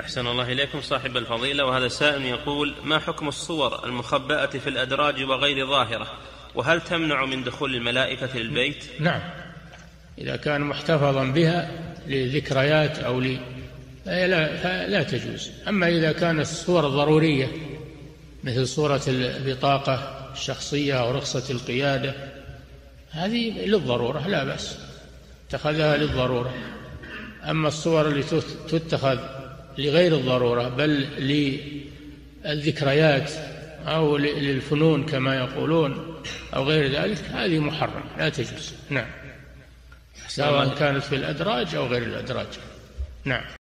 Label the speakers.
Speaker 1: أحسن الله إليكم صاحب الفضيلة وهذا سائل يقول ما حكم الصور المخبأة في الأدراج وغير ظاهرة؟ وهل تمنع من دخول الملائكة للبيت؟
Speaker 2: نعم. إذا كان محتفظا بها لذكريات أو ل لا, فلا تجوز. أما إذا كانت الصور ضرورية مثل صورة البطاقة الشخصية أو رخصة القيادة هذه للضرورة لا بأس. اتخذها للضرورة. أما الصور اللي تتخذ لغير الضرورة بل للذكريات أو للفنون كما يقولون أو غير ذلك هذه محرم لا تجوز. نعم. سواء كانت في الأدراج أو غير الأدراج. نعم.